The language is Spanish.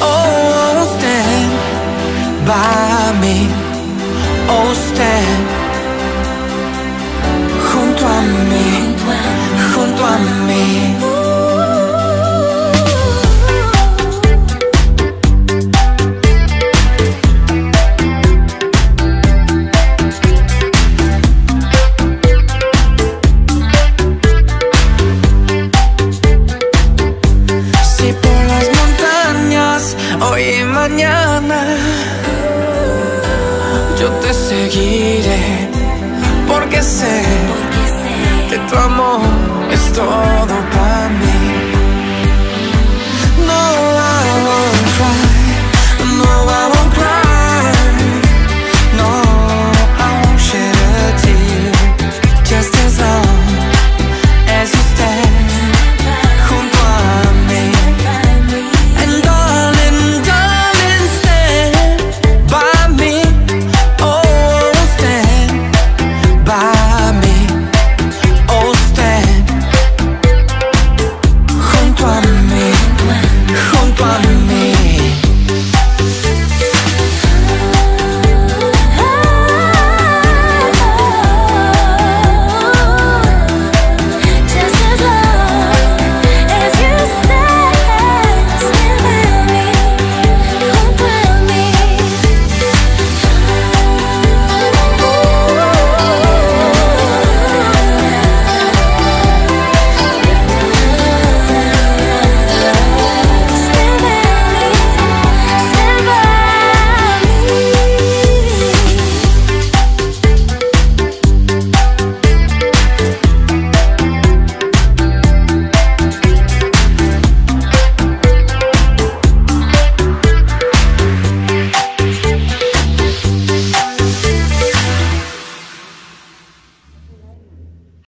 Oh, stand by me. Oh, stand junto a mí, junto a mí. mañana. Yo te seguiré porque sé que tu amor es todo.